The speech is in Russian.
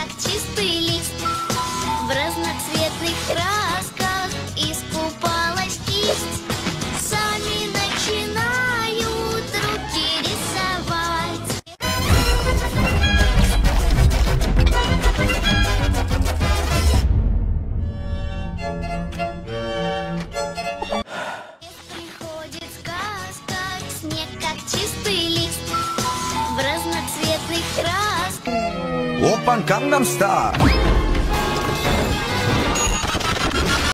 как чистый лист В разноцветных красках искупалась кисть. Сами начинают руки рисовать. Приходит сказка, снег как чистый В разноцветных красках Опан Gangnam Style